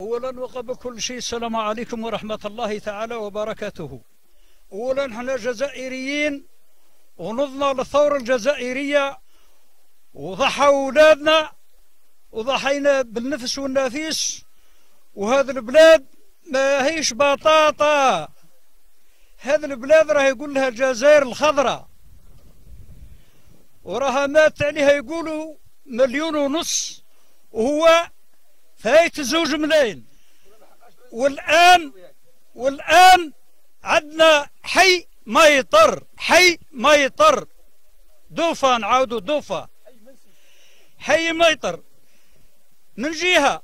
اولا وقبل كل شيء السلام عليكم ورحمة الله تعالى وبركاته. اولا إحنا جزائريين ونضنا للثورة الجزائرية وضحى أولادنا وضحينا بالنفس والنفيس وهذا البلاد ما هيش بطاطا. هذا البلاد راه يقول لها الجزائر الخضراء وراها مات عليها يقولوا مليون ونص وهو فايت زوج ملايين والآن والآن عندنا حي ما يطر حي ما يطر. دوفا نعاودوا دوفا. حي ما يطر. من جهة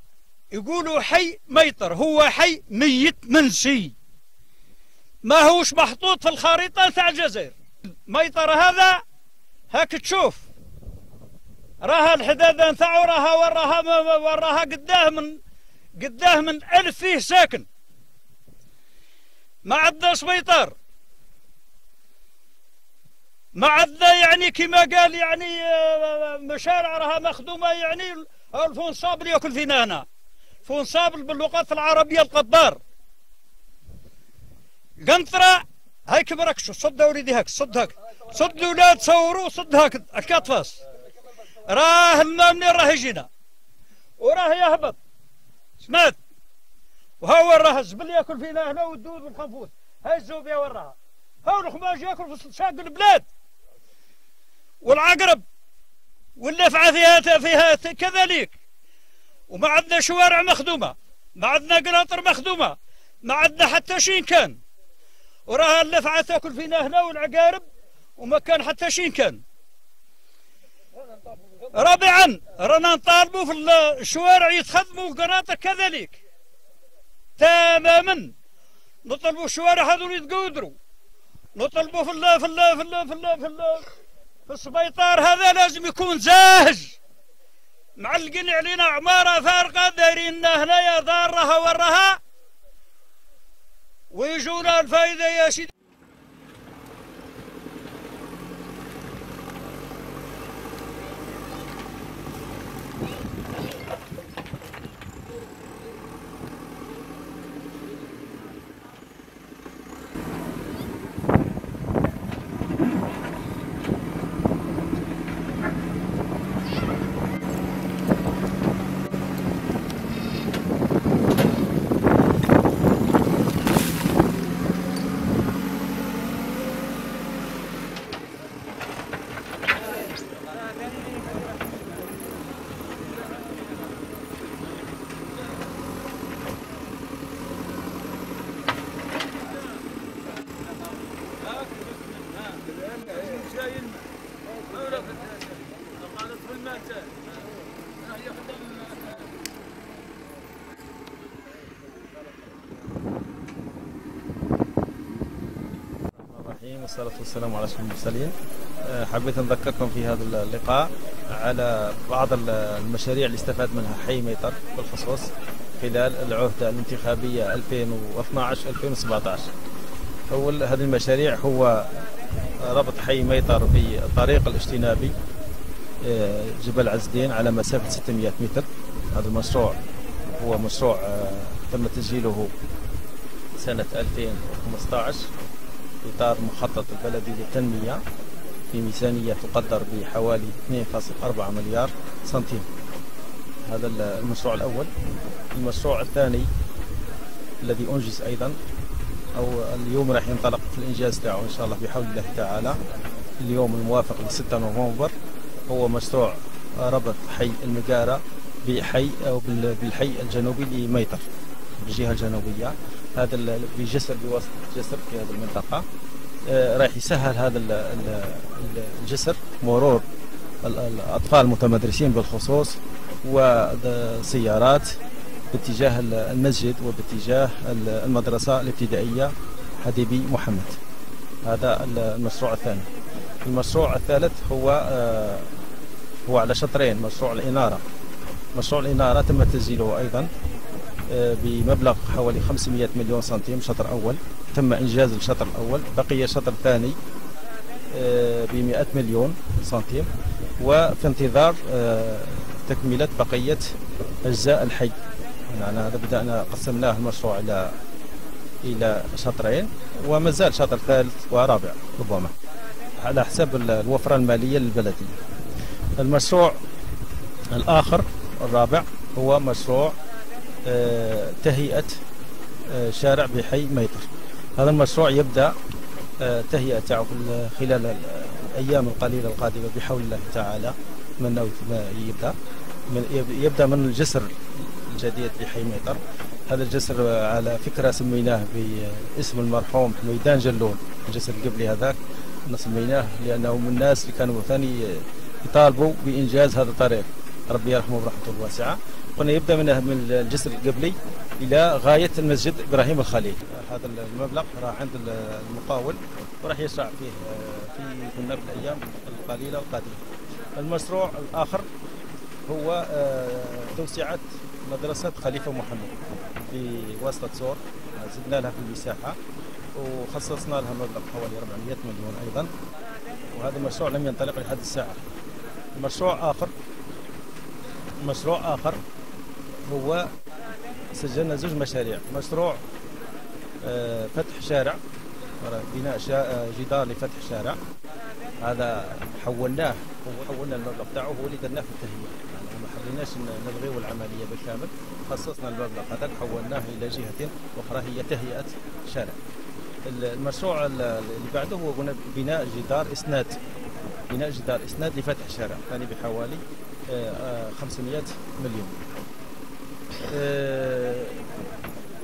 يقولوا حي ميطر هو حي ميت منسي ما هوش محطوط في الخريطة تاع الجزائر. ميطر هذا؟ هاك تشوف. راها الحدادة نتاعو راها وراها وراها قداه من قداه من ألف فيه ساكن. ما عندنا سبيطار. ما عندنا يعني كما قال يعني آه، مشارع راها مخدومة يعني ال vent sable يأكل فينا هنا vent sable باللغة العربية الغبار. قنطرة هاي كبرك شو صد وليدي هاك صد هاك. صد ولاد صوروا صد هاك الكاتفاس راه الماء منين راه يجينا وراه يهبط. سمعت؟ وهو راه الزبل ياكل فينا هنا والدود والخنفوت هاي الزوبيا وراها هاو الخماج ياكل في شاق البلاد. والعقرب واللفعة فيها فيها كذلك. وما عندنا شوارع مخدومة. ما عندنا قناطر مخدومة. ما عندنا حتى شين كان. وراها اللفعة تاكل فينا هنا والعقارب وما كان حتى شين كان. رابعا رانا نطالبوا في الشوارع يتخدموا قناطر كذلك. تماما. نطلبوا الشوارع هذول يتقودروا نطلبوا في ال في ال في ال في ال في, ال في السبيطار هذا لازم يكون زاهج. معلقين علينا عمارة فارقة دايرين هنايا دارها وراها. ويجونا الفايدة يا سيدي والصلاة والسلام على أشرف المرسلين. أه، حبيت نذكركم في هذا اللقاء على بعض المشاريع اللي استفاد منها حي ميطر بالخصوص خلال العهدة الانتخابية 2012-2017 أول هذه المشاريع هو ربط حي ميطر بالطريق الاجتنابي أه، جبل عز الدين على مسافة 600 متر. هذا المشروع هو مشروع أه، تم تسجيله سنة 2015 إطار مخطط البلدي للتنمية في ميزانية تقدر بحوالي 2.4 مليار سنتيم. هذا المشروع الأول. المشروع الثاني الذي أنجز أيضا أو اليوم راح ينطلق في الإنجاز تاعه إن شاء الله بحول الله تعالى. اليوم الموافق ل 6 نوفمبر. هو مشروع ربط حي المقارة بحي أو بالحي الجنوبي لميطر بالجهة الجنوبية. هذا بجسر بواسطة جسر في هذه المنطقة. آه، راح يسهل هذا الجسر مرور الأطفال المتمدرسين بالخصوص والسيارات باتجاه المسجد وباتجاه المدرسة الابتدائية حديبي محمد. هذا المشروع الثاني. المشروع الثالث هو آه، هو على شطرين مشروع الإنارة. مشروع الإنارة تم تسجيله أيضا آه، بمبلغ حوالي 500 مليون سنتيم شطر أول. تم إنجاز الشطر الأول. بقي شطر ثاني آه، ب 100 مليون سنتيم. وفي انتظار آه، تكملة بقية أجزاء الحي. يعني هذا بدأنا قسمناه المشروع إلى إلى شطرين وما زال شطر ثالث ورابع ربما على حسب الوفرة المالية للبلدية. المشروع الآخر الرابع هو مشروع آه، تهيئة آه، شارع بحي ميطر هذا المشروع يبدأ آه، تهيئة خلال الأيام القليلة القادمة بحول الله تعالى من يبدأ. يبدأ من الجسر الجديد بحي ميطر هذا الجسر على فكرة سميناه باسم المرحوم ميدان جلون الجسر القبلي هذاك سميناه لأنه من الناس اللي كانوا ثاني يطالبوا بإنجاز هذا الطريق. ربي يرحمه برحمته الواسعة. قلنا يبدأ من من الجسر القبلي إلى غاية المسجد إبراهيم الخليل. هذا المبلغ راح عند المقاول وراح يشرع فيه في كنا في الأيام القليلة القادمة المشروع الآخر هو آه، توسعة مدرسة خليفة محمد في واسطة سور زدنا لها في المساحة وخصصنا لها مبلغ حوالي 400 مليون أيضا. وهذا المشروع لم ينطلق لحد الساعة. مشروع آخر مشروع آخر هو سجلنا زوج مشاريع. مشروع آه، فتح شارع. بناء آه، جدار لفتح شارع. هذا حولناه. وحولنا المبلغ تاعه هو اللي درناه في التهيئة. يعني ما حبيناش نلغيو العملية بالكامل. خصصنا المبلغ هذاك حولناه إلى جهة أخرى هي تهيئة شارع. المشروع اللي بعده هو بناء جدار إسناد. بناء جدار إسناد لفتح شارع. ثاني بحوالي 500 مليون. آه،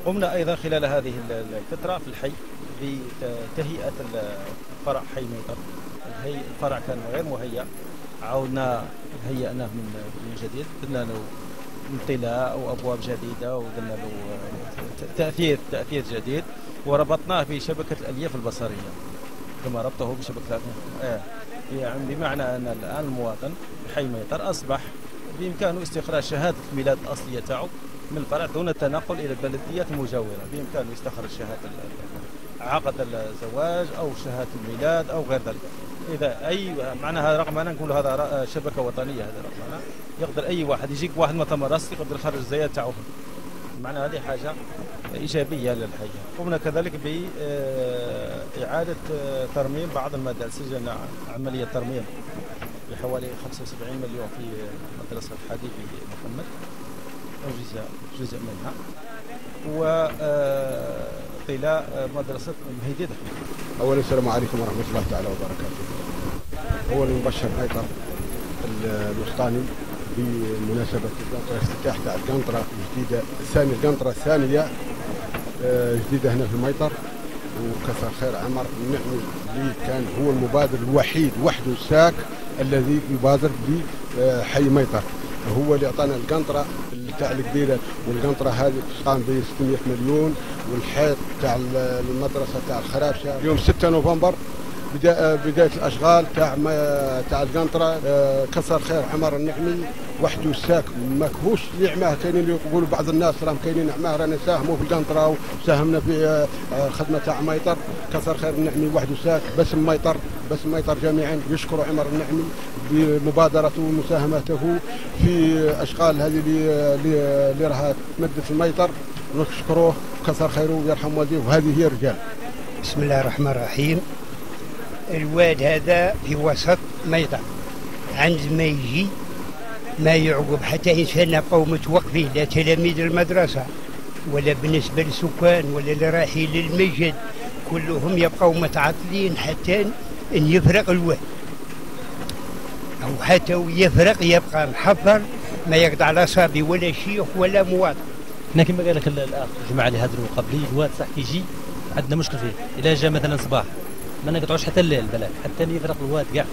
قمنا أيضا خلال هذه الفترة في الحي بتهيئة فرع حي ميطر الفرع كان غير مهيأ. عاودنا هيئناه من جديد. درنا له انطلاء وابواب جديدة ودرنا له تاثير تأثير جديد. وربطناه بشبكة الألياف البصرية. كما ربطه بشبكة الالياف يعني بمعنى أن الآن المواطن حي ميطر أصبح بإمكانه استخراج شهادة الميلاد الأصلية تاعو. من الفرع دون التنقل إلى البلديات المجاوره بامكانه يستخرج شهادة عقد الزواج أو شهادة الميلاد أو غير ذلك. إذا أي معناها رقم أنا نقول هذا شبكة وطنية هذا رقم أنا يقدر أي واحد يجيك واحد متمرس يقدر يخرج الزيادة تاعو. معنى هذه حاجة إيجابية للحي قمنا كذلك باعاده آه، ترميم بعض المدارس سجلنا عملية ترميم بحوالي 75 مليون في مدرسة حديثي محمد. جزء جزء منها. و طلاء آه، مدرسة مهيدي أولا السلام عليكم ورحمة الله تعالى وبركاته. أولا نبشر هيثم الوسطاني بمناسبة الافتتاح تاع القنطرة الجديدة الثانية القنطرة الثانية آه، جديدة هنا في الميطر. وكثر خير عمر النعمي اللي كان هو المبادر الوحيد وحده الساك الذي يبادر بحي ميطر. هو اللي أعطانا القنطره تاع الكبيرة والقنطرة هذه تقام ب 600 مليون والحيط تاع المدرسة تاع الخرابشه يوم 6 نوفمبر بدايه الأشغال تاع تاع القنطرة آه، كثر خير عمر النعمي وحده الساك ماكهوش عماه كاينين يقولوا بعض الناس راهم كاينين عماه رانا ساهموا في القنطرة وساهمنا في آه، آه، خدمة تاع ميطر. كثر خير النعمي وحده ساك باسم ميطر باسم ميطر جميعا يشكر عمر النعمي بمبادرته ومساهمته في أشغال هذه اللي راها تمدد في الميطر. نشكروه كثر خيره ويرحم والديه وهذه هي رجال بسم الله الرحمن الرحيم. الواد هذا في وسط ميطر عند ما يجي ما يعقب حتى إنسان نبقوا متوقفين لا تلاميذ المدرسة ولا بالنسبة للسكان ولا اللي رايحين للمسجد كلهم يبقوا متعطلين حتى إن يفرق الواد. أو حتى يفرق يبقى محفر ما يقطع لا صبي ولا شيخ ولا مواطن. هنا كما قال لك الأخ الجماعه اللي هدروا قبلي الواد صح كيجي عندنا مشكل فيه. اذا جا مثلا صباح. ما نقطعوش حتى الليل بلاك. حتى يفرق الواد كاع.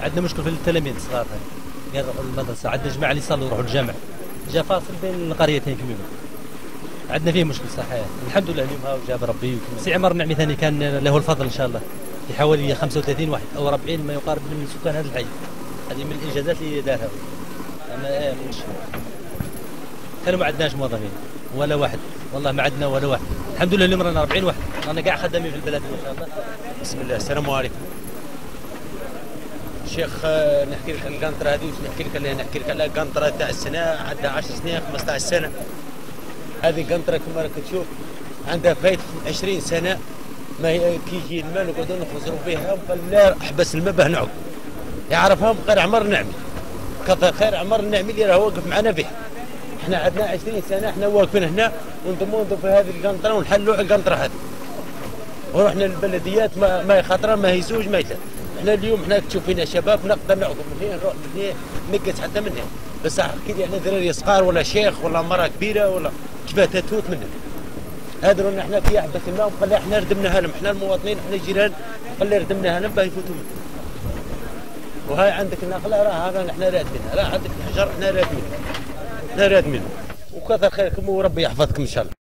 عندنا مشكل في التلاميذ الصغار قال المدرسة. عندنا جماعة اللي يصلوا يروحوا الجامع. جا فاصل بين القريتين كما عندنا فيه مشكل صحيح الحمد لله اليوم ها جاب ربي سي عمر النعمي ثاني كان له الفضل إن شاء الله. في حوالي 35 واحد. أو 40 ما يقارب من سكان هذا الحي. هذه من الإنجازات اللي دارها. أما كانوا ما عندناش موظفين. ولا واحد. والله ما عندنا ولا واحد. الحمد لله اليوم رانا 40 واحد. رانا كاع خدامين في البلد ان شاء الله. بسم الله السلام عليكم. شيخ آه، نحكي لك القنطرة هذه وش نحكي لك نحكي لك على القنطرة تاع السنة عندها 10 سنين 15 سنة. هذه قنطرة كما راك تشوف عندها فايت 20 سنة. ما هي كي يجي الماء نقعدوا نخزروا وقال لا أحبس الماء باه نعود. يعرفهم غير عمر النعمي كثر خير عمر النعمي اللي راه واقف معنا به. إحنا عندنا 20 سنة إحنا واقفين هنا وندموا في هذه القنطره ونحلوا القنطره هذه. ورحنا للبلديات ما ما خطرة ما هي زوج ما إحنا اليوم إحنا تشوف فينا شباب نقدر نعقب من هنا نروح من هنا نقص حتى من هنا أحكي لي إحنا دراري صغار ولا شيخ ولا مراه كبيرة ولا كيفاه تفوت مننا هذا إحنا في الماء وخلي إحنا ردمناها لهم إحنا المواطنين إحنا الجيران خلي ردمناها لهم باه يفوتوا منه وهاي عندك النقله راه هذا إحنا رادمينها راه عندك الحجر إحنا رادمينها إحنا رادمينه وكثر خيركم وربي يحفظكم إن شاء الله.